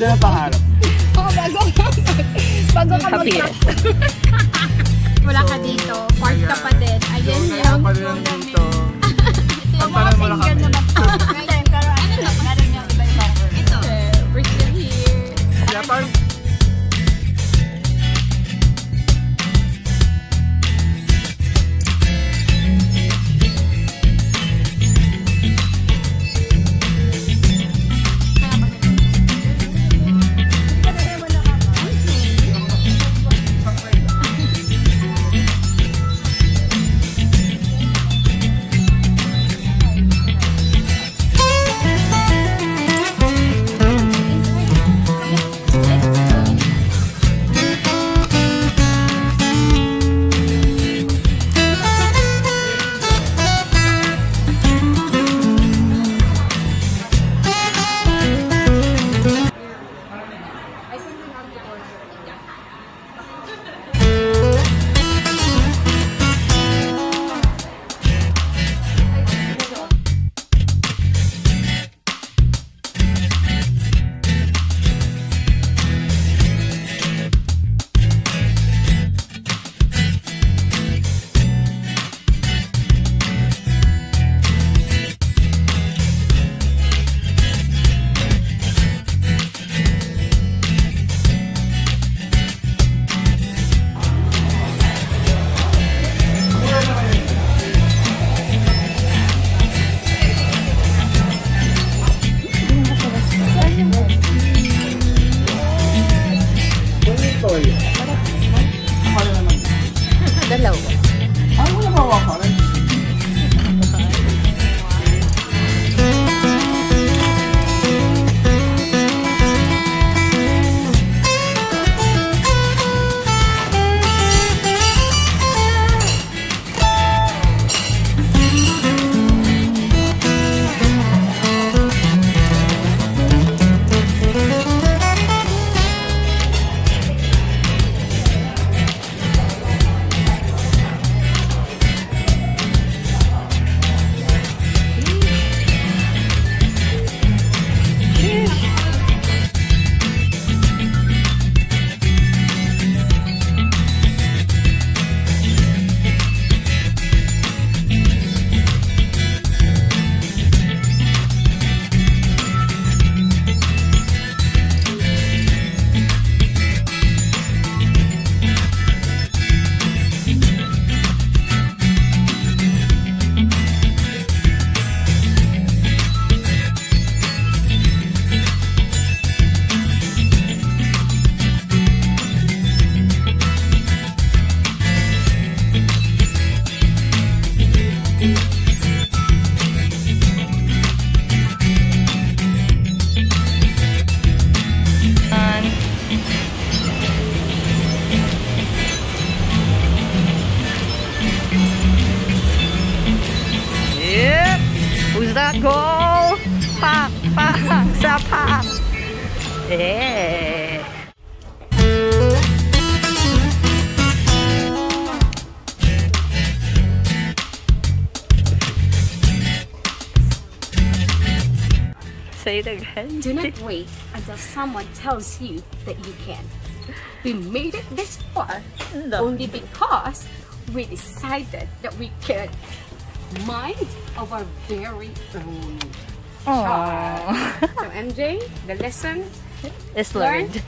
ganda ng pangarap. Oo, bago ka bago ka mag Wala ka dito. Goal? Pa, pa, sa pa. Yeah. Say it again. Do not wait until someone tells you that you can. We made it this far No. only because we decided that we could mind of our very own. Aww. So MJ, the lesson is Learn. learned.